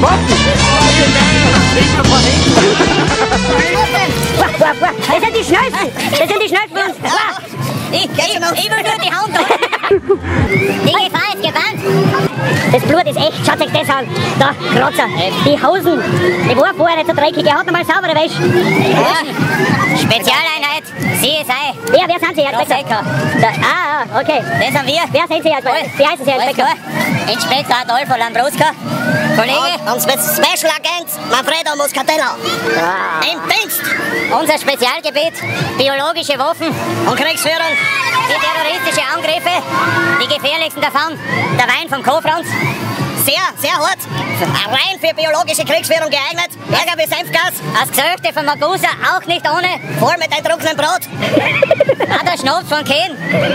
Warten! Das sind die Schnäuze! Das sind die Schnäuze! Ich, ich, ich will nur die Hand Die Gefahr ist gebannt! Das Blut ist echt, schaut euch das an! Da, Kratzer! Die Hosen! Die war vorher nicht so dreckig, er hat nochmal saubere Wäsche! Ja. Sie, Herr? Da, ah, ah, okay. Das sind wir. Wer sind Sie, Herr Inspektor? Wie heißen Sie, Herr Alles Inspektor? Adolfo Lambrusca. Kollege, Und Spe Special Agent Manfredo Muscatello. Ah. Im Dienst unser Spezialgebiet, biologische Waffen, und Kriegsführung. die terroristische Angriffe, die gefährlichsten davon, der Wein vom Kofranz. Sehr, sehr hart. Rein für biologische Kriegsführung geeignet. Ärger wie Senfgas. Das Gesöchte von Magusa auch nicht ohne. Voll mit eintrunkenem Brot. Auch der Schnaps von Ken.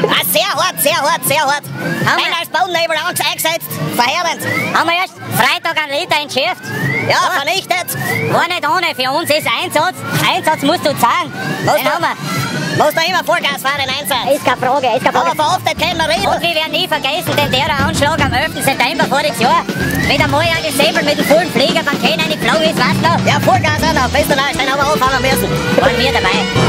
Ah, sehr hart, sehr hart, sehr hart. Hammer. Einer als Bodennebel eingesetzt. Verheerend. Haben wir erst Freitag einen Liter entschärft. Ja, Ah. vernichtet. War nicht ohne, für uns ist Einsatz. Einsatz musst du zahlen. Musst Den du. haben wir. Muss da immer Vollgas fahren, Einsatz. Ist keine Frage, ist keine Aber Frage. verhaftet können wir reden. Und wir werden nie vergessen den Terroranschlag am 11. September voriges Jahr. Mit einem Mojagen Säbel mit dem vollen Flieger von Ken eine geflogen ist, weißt du noch? Ja, Vollgas auch noch. Bis du noch, den haben wir anfangen müssen. Waren wir dabei.